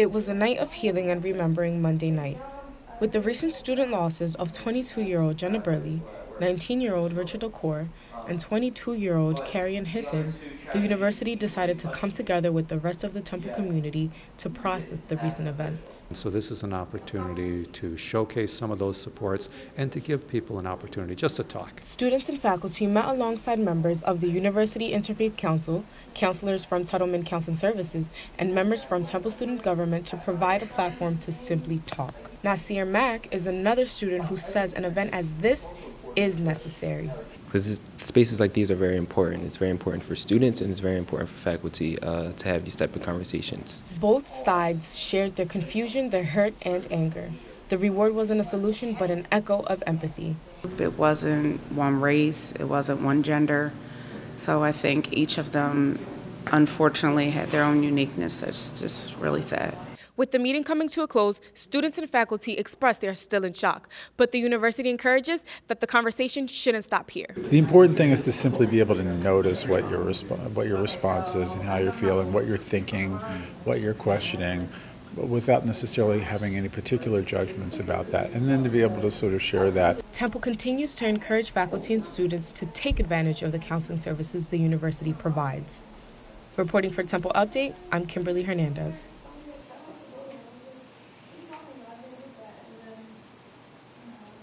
It was a night of healing and remembering Monday night. With the recent student losses of 22 year old Jenna Burleigh, 19 year old Richard Okor, and 22 year old Carrion Hithen, the university decided to come together with the rest of the Temple community to process the recent events. So, this is an opportunity to showcase some of those supports and to give people an opportunity just to talk. Students and faculty met alongside members of the University Interfaith Council, counselors from Tuttleman Counseling Services, and members from Temple Student Government to provide a platform to simply talk. Nasir Mack is another student who says an event as this is necessary. Because spaces like these are very important. It's very important for students and it's very important for faculty uh, to have these type of conversations. Both sides shared their confusion, their hurt, and anger. The reward wasn't a solution, but an echo of empathy. It wasn't one race, it wasn't one gender. So I think each of them, unfortunately, had their own uniqueness that's just really sad. With the meeting coming to a close, students and faculty express they are still in shock, but the university encourages that the conversation shouldn't stop here. The important thing is to simply be able to notice what your resp- what your response is and how you're feeling, what you're thinking, what you're questioning, but without necessarily having any particular judgments about that, and then to be able to sort of share that. Temple continues to encourage faculty and students to take advantage of the counseling services the university provides. Reporting for Temple Update, I'm Kimberly Hernandez.